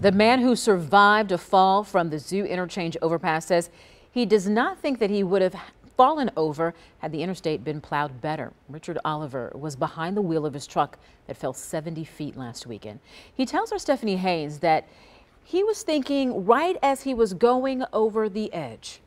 The man who survived a fall from the zoo interchange overpass says he does not think that he would have fallen over had the interstate been plowed better. Richard Oliver was behind the wheel of his truck that fell 70 feet last weekend. He tells our Stephanie Haynes that he was thinking right as he was going over the edge.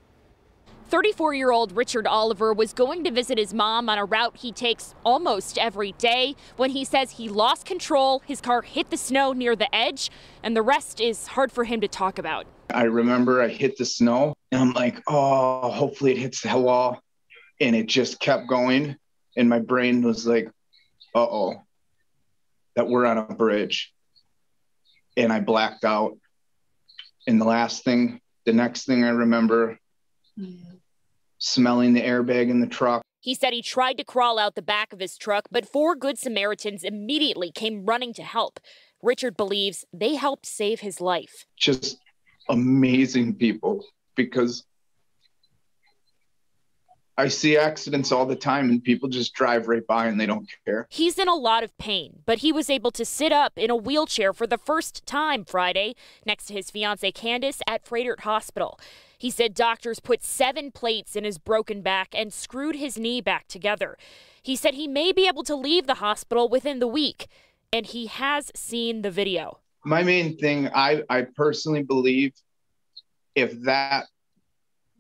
34 year old Richard Oliver was going to visit his mom on a route he takes almost every day when he says he lost control, his car hit the snow near the edge, and the rest is hard for him to talk about. I remember I hit the snow and I'm like, oh, hopefully it hits the wall. And it just kept going. And my brain was like, uh oh, that we're on a bridge. And I blacked out. And the last thing, the next thing I remember, smelling the airbag in the truck. He said he tried to crawl out the back of his truck, but four Good Samaritans immediately came running to help. Richard believes they helped save his life. Just amazing people because I see accidents all the time and people just drive right by and they don't care. He's in a lot of pain, but he was able to sit up in a wheelchair for the first time Friday next to his fiancee Candace at Froedtert Hospital. He said doctors put seven plates in his broken back and screwed his knee back together. He said he may be able to leave the hospital within the week, and he has seen the video my main thing I, I personally believe if that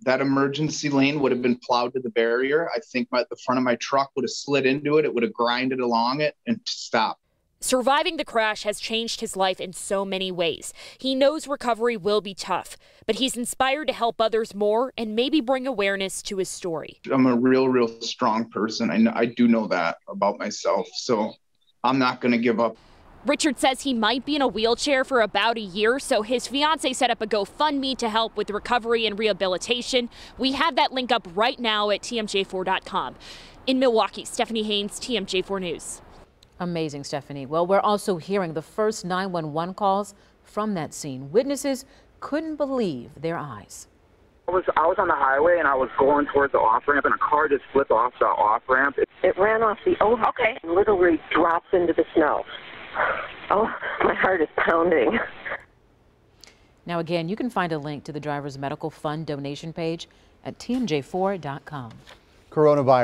that emergency lane would have been plowed to the barrier i think my, the front of my truck would have slid into it it would have grinded along it and stopped Surviving the crash has changed his life in so many ways. He knows recovery will be tough, but he's inspired to help others more and maybe bring awareness to his story. I'm a real, real strong person. I, know, I do know that about myself. So I'm not going to give up. Richard says he might be in a wheelchair for about a year, so his fiance set up a GoFundMe to help with recovery and rehabilitation. We have that link up right now at TMJ4.com. In Milwaukee, Stephanie Haynes, TMJ4 News. Amazing, Stephanie. Well, we're also hearing the first 911 calls from that scene. Witnesses couldn't believe their eyes. I was I was on the highway and I was going towards the off ramp and a car just flipped off the off ramp. It, it ran off the oh okay, literally drops into the snow. Oh, my heart is pounding. Now, again, you can find a link to the driver's medical fund donation page at tmj4.com. Coronavirus.